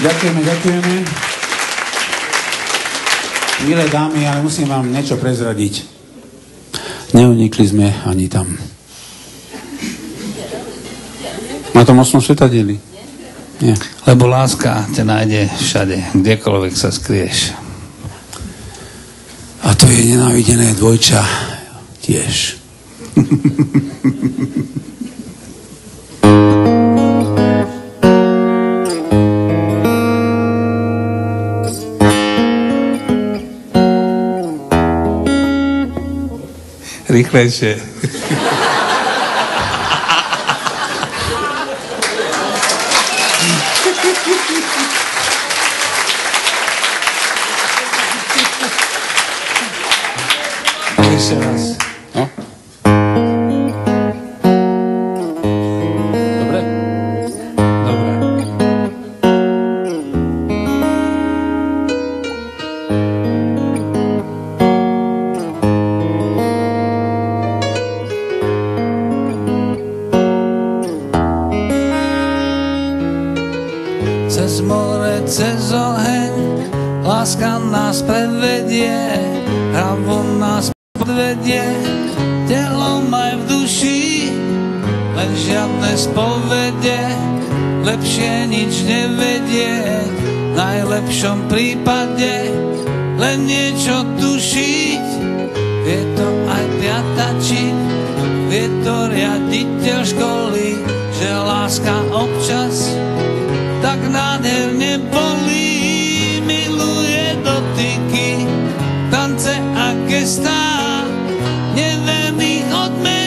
Ďakujeme, ďakujeme. Milé dámy, ale musím vám niečo prezradiť. Neunikli sme ani tam. Na tom osmom svetadeli. Nie. Lebo láska ťa nájde všade, kdekoľvek sa skrieš. A to je nenávidené dvojča tiež. En ik wens je... More, cez oheň, láska nás prevedie, hravo nás podvedie, telom aj v duši, len žiadne spovede, lepšie nič nevedie, v najlepšom prípade, len niečo tušiť, vie to aj piatačík, vie to riaditeľ školy, že láska občas tance a gestá, neverných odmení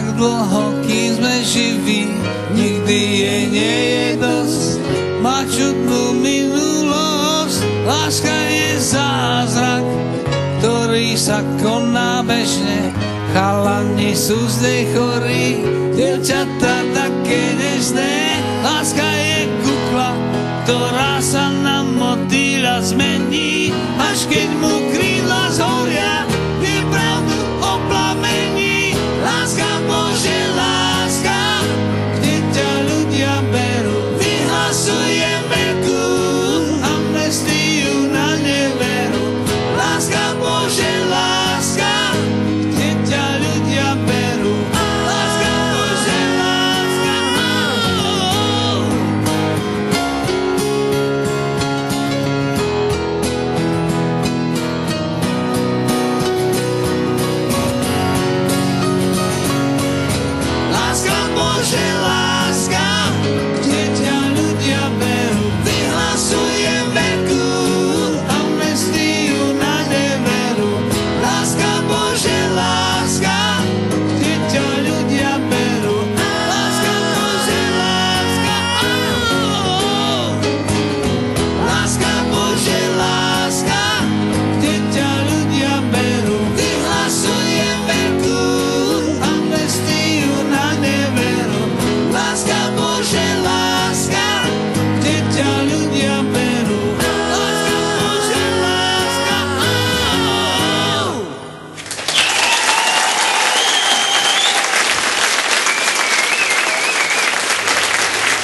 tak dlho, kým sme živí, nikdy jej nie je dosť. Má čudnú minulosť, láska je zázrak, ktorý sa koná bežne. Chalani sú zde chorí, devčatá také nežné. Láska je kukla, ktorá sa na motýľa zmení, až keď mu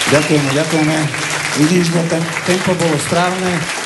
Ďakujeme, ďakujeme. Vidíš, ten tempo bolo správne.